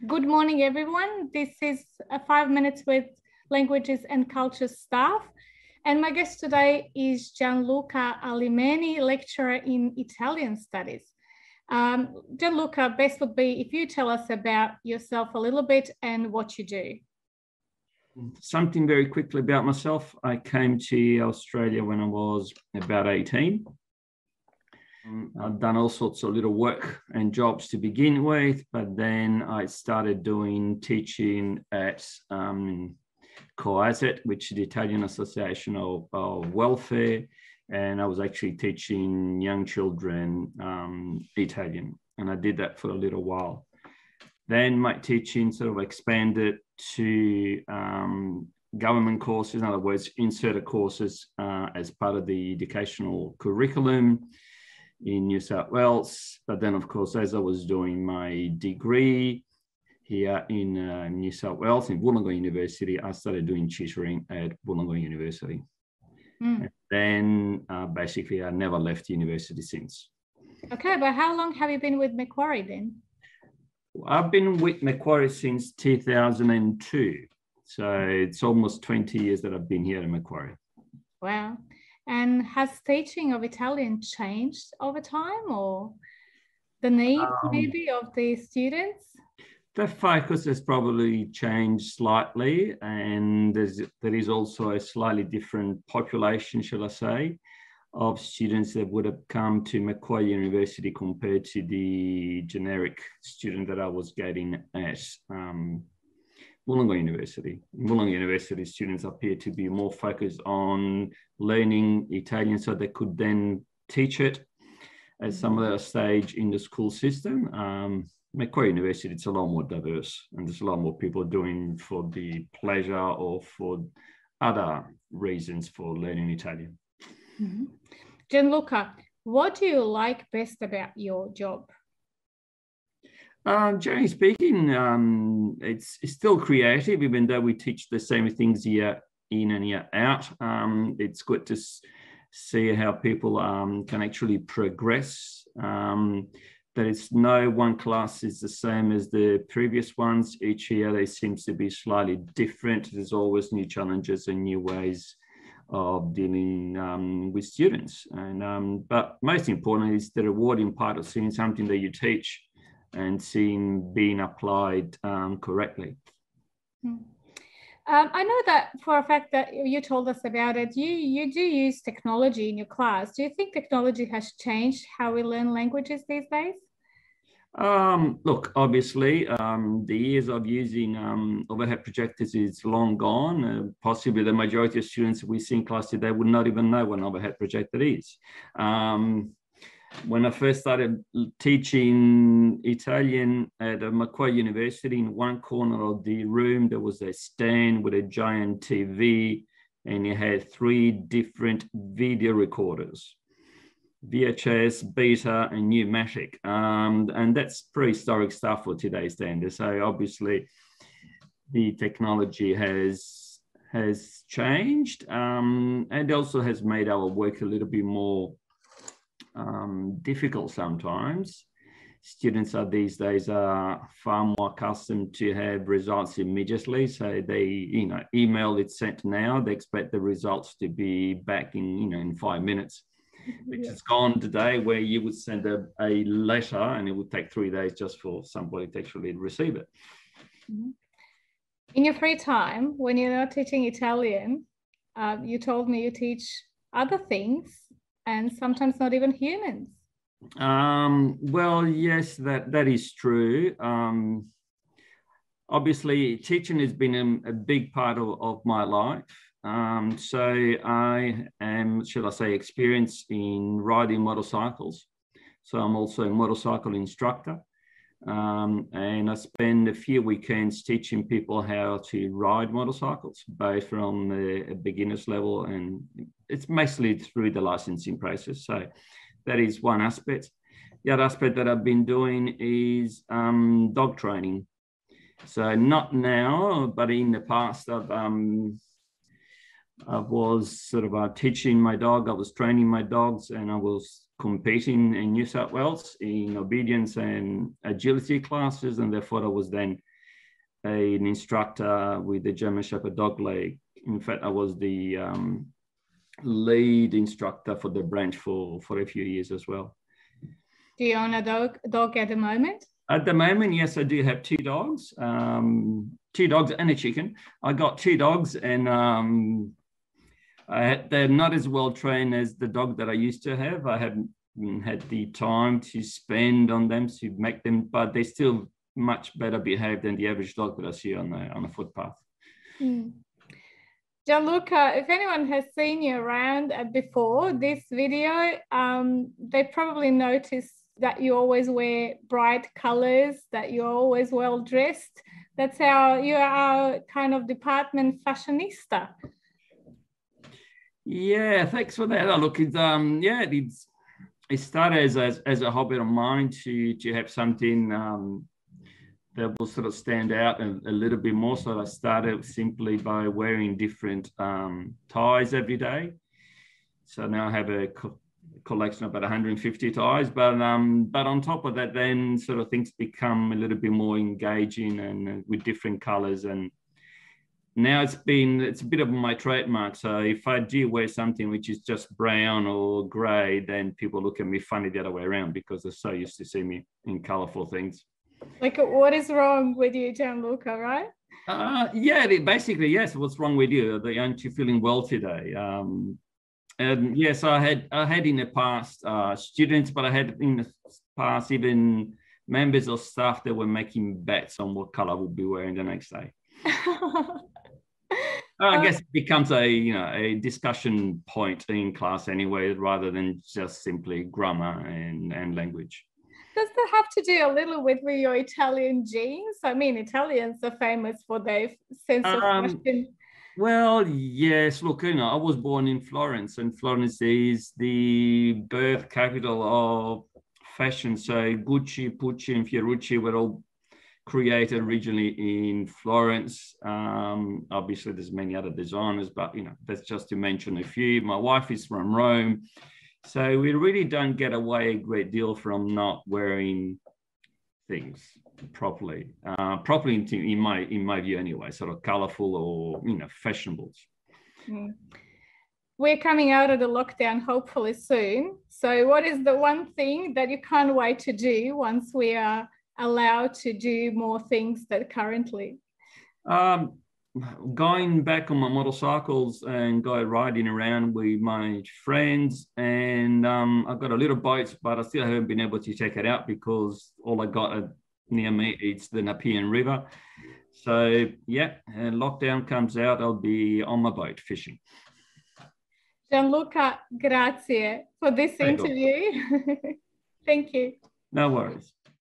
Good morning, everyone. This is a five minutes with languages and culture staff. And my guest today is Gianluca Alimeni, lecturer in Italian studies. Um, Gianluca, best would be if you tell us about yourself a little bit and what you do. Something very quickly about myself. I came to Australia when I was about 18. Um, I've done all sorts of little work and jobs to begin with, but then I started doing teaching at um, CoAsIt, which is the Italian Association of, of, Welfare, and I was actually teaching young children um, Italian, and I did that for a little while. Then my teaching sort of expanded to um, government courses, in other words, inserted courses uh, as part of the educational curriculum in New South Wales. But then, of course, as I was doing my degree here in uh, New South Wales, in Wollongong University, I started doing tutoring at Wollongong University. Mm. then uh, basically, I never left university since. Okay, but how long have you been with Macquarie then? I've been with Macquarie since 2002. So it's almost 20 years that I've been here at Macquarie. Wow. And has teaching of Italian changed over time or the need um, maybe of the students? The focus has probably changed slightly, and there's, there is also a slightly different population, shall I say, of students that would have come to Macquarie University compared to the generic student that I was getting at um, Wollongong University. In Wollongong University, students appear to be more focused on learning Italian so they could then teach it at some other stage in the school system. Um, Macquarie University, it's a lot more diverse and there's a lot more people doing for the pleasure or for other reasons for learning Italian. Mm-hmm. Gianluca, what do you like best about your job? Uh, generally speaking, um, it's, it's, still creative, even though we teach the same things year in and year out. Um, it's good to see how people um, can actually progress. Um, that it's no one class is the same as the previous ones. Each year they seems to be slightly different. There's always new challenges and new ways of dealing um, with students. And um, but most important is the rewarding part of seeing something that you teach and seen being applied um, correctly. Hmm. Um, I know that for a fact that you told us about it, you, you do use technology in your class. Do you think technology has changed how we learn languages these days? Um, look, obviously, um, the years of using um, overhead projectors is long gone. Uh, possibly the majority of students we see in class today would not even know what an overhead projector is. When I first started teaching Italian at Macquarie University, in one corner of the room, there was a stand with a giant TV, and it had three different video recorders. VHS, beta, and U-matic. Um, and that's prehistoric stuff for today's standards. So obviously the technology has has changed um, and also has made our work a little bit more um, difficult sometimes. Students are these days are far more accustomed to have results immediately. So they, you know, email it's sent now. They expect the results to be back in, you know, in five minutes, which yeah. is gone today where you would send a, a letter and it would take three days just for somebody to actually receive it. Mm-hmm. In your free time, when you're not teaching Italian, uh, you told me you teach other things and sometimes not even humans. Um, well, yes, that, that is true. Um, obviously, teaching has been a, a big part of, of my life. Um, so I am, should I say, experienced in riding motorcycles. So I'm also a motorcycle instructor. Um, and I spend a few weekends teaching people how to ride motorcycles, both from a beginner's level and it's mostly through the licensing process. So that is one aspect. The other aspect that I've been doing is um, dog training. So not now, but in the past, I've um, I was sort of uh, teaching my dog. I was training my dogs, and I was competing in New South Wales in obedience and agility classes, and therefore I was then a, an instructor with the German Shepherd Dog League. In fact, I was the um, lead instructor for the branch for, for a few years as well. Do you own a dog, dog at the moment? At the moment, yes, I do have two dogs, um, two dogs and a chicken. I got two dogs, and um, I, they're not as well trained as the dog that I used to have. I haven't had the time to spend on them to make them, but they're still much better behaved than the average dog that I see on the on the footpath. Mm. Gianluca, if anyone has seen you around uh, before this video, um, they probably noticed that you always wear bright colors, that you're always well dressed. That's how you are kind of department fashionista. Yeah, thanks for that. Look, it's um, yeah, it's it started as a, as a hobby of mine to to have something um, that will sort of stand out a, a, little bit more. So I started simply by wearing different um, ties every day. So now I have a co- collection of about 150 ties. But um, but on top of that, then sort of things become a little bit more engaging and uh, with different colors. And now it's been it's a bit of my trademark. So if I do wear something which is just brown or grey, then people look at me funny the other way around because they're so used to see me in colorful things. Like, what is wrong with you, Gianluca, right? Uh, yeah, basically, yes. What's wrong with you? Aren't you feeling well today? Um, and yes, I had I had in the past uh, students, but I had in the past even members of staff that were making bets on what color we'll be wearing the next day. I guess it becomes a you know a discussion point in class anyway, rather than just simply grammar and, and language does that have to do a little with, with your Italian genes? I mean, Italians are famous for their sense of um, fashion. Well, yes. Look, you know, I was born in Florence, and Florence is the birth capital of fashion. So Gucci, Pucci, and Fiorucci were all created originally in Florence. Um, obviously, there's many other designers, but you know, that's just to mention a few. My wife is from Rome. So we really don't get away a great deal from not wearing things properly, uh, properly in, in, my in my view anyway, sort of colorful or you know fashionables. Mm. We're coming out of the lockdown hopefully soon. So, what is the one thing that you can't wait to do once we are allowed to do more things than currently? Um, going back on my motorcycles and go riding around with my friends. And um, I've got a little boat, but I still haven't been able to check it out because all I got near me is the Nepean River. So yeah, and lockdown comes out, I'll be on my boat fishing. Gianluca, grazie for this interview. Thank you. No worries.